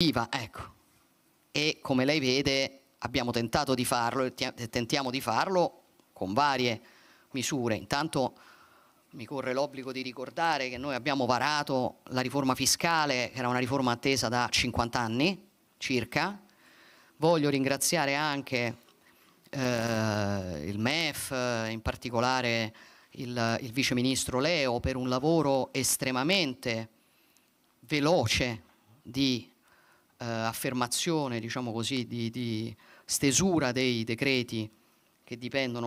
Viva, ecco. E come lei vede abbiamo tentato di farlo e tentiamo di farlo con varie misure. Intanto mi corre l'obbligo di ricordare che noi abbiamo varato la riforma fiscale, che era una riforma attesa da 50 anni circa. Voglio ringraziare anche eh, il MEF, in particolare il, il Vice Ministro Leo, per un lavoro estremamente veloce di eh, affermazione, diciamo così, di, di stesura dei decreti che dipendono